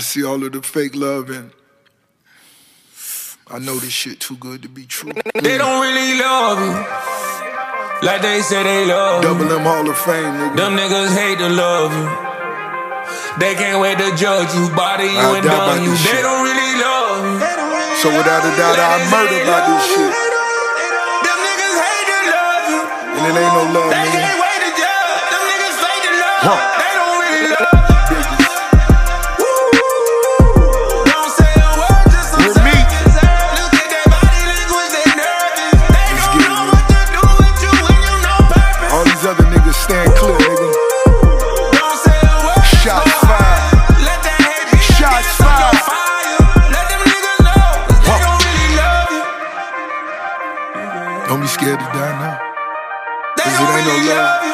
I see all of the fake love and I know this shit too good to be true. They don't really love you. Like they say they love Double you. M Hall of Fame, nigga. Them niggas hate to love you. They can't wait to judge you, body you I and die by done you. this They shit. don't really love you. So without a doubt, I murder about this shit. Them niggas hate to love you. And it ain't no love, They nigga. can't wait to judge. Them niggas fake to love. Huh. Don't be scared to die now. Cause it ain't no love. love you.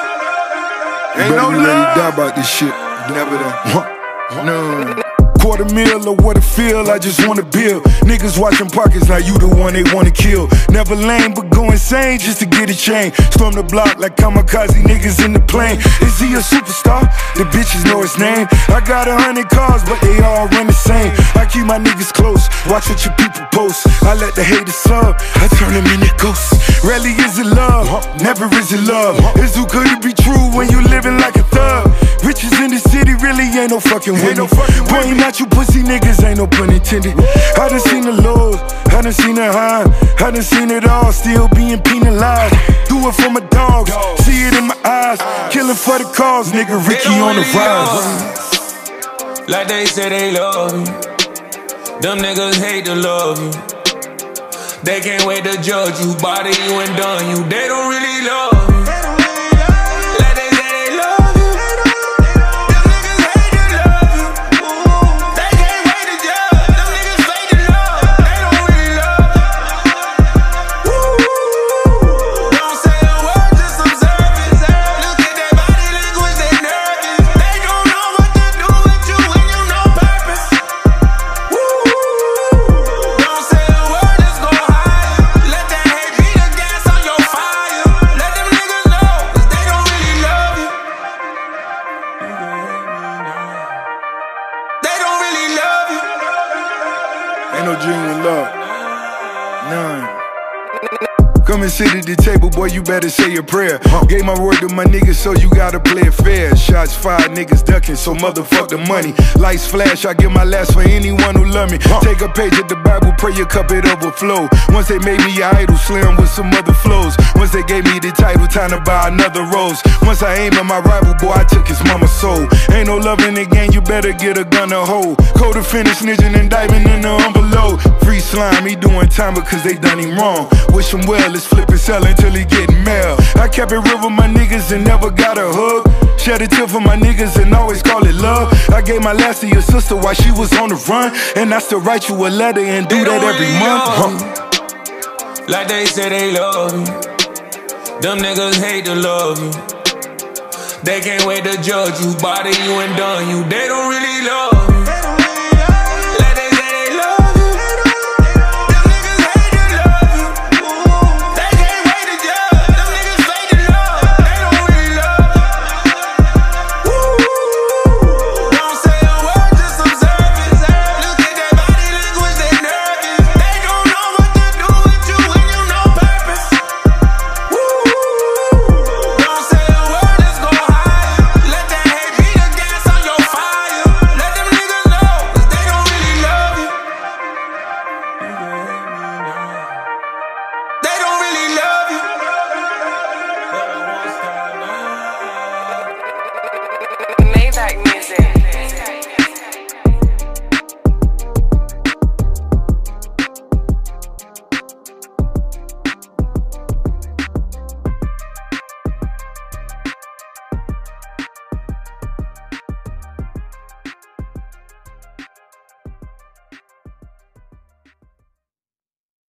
You Ain't better no be ready to die about this shit. Never that. No. Quarter mil or what it feel, I just wanna build. Niggas watching pockets, now you the one they wanna kill. Never lame, but go insane just to get a chain. Storm the block like kamikaze niggas in the plane. Is he a superstar? The bitches know his name. I got a hundred cars, but they all run the same. I keep my niggas close, watch what your people post. I let the haters sub, I turn them into ghosts. Rarely is it love, never is it love. Is who could it be true when you living like a thug. Riches in the city really ain't no fucking with no fucking Pointing at you pussy niggas ain't no pun intended. I done seen the lows, I done seen the high, I done seen it all, still being penalized. Do it for my dogs, see it in my eyes. Killing for the cause, nigga. Ricky on the rise. Like they say they love you. Them niggas hate to love you. They can't wait to judge you, body you and done you. They don't really love you. Ain't love. None. Come and sit at the table, boy, you better say a prayer. Gave my word to my niggas, so you gotta play it fair. Shots fired, niggas ducking, so motherfuck the money. Lights flash, I give my last for anyone who love me. Take a page of the Bible, pray your cup it overflow. Once they made me an idol, slam with some other flows. Once they gave me the title, time to buy another rose. Once I aimed at my rival, boy, I took his mama's soul. Ain't no love in the game, you better get a gun to hold. Code to finish, snitching and diving in the envelope. Free slime, he doing time because they done him wrong. Wish him well, let's flip and sell until he getting mail. I kept it real with my niggas and never got a hug. Shed a tear for my niggas and always call it love. I gave my last to your sister while she was on the run. And I still write you a letter and do They that every really month. Huh. Like they say they love you. Them niggas hate to love you. They can't wait to judge you, body you and done you. They don't really love you.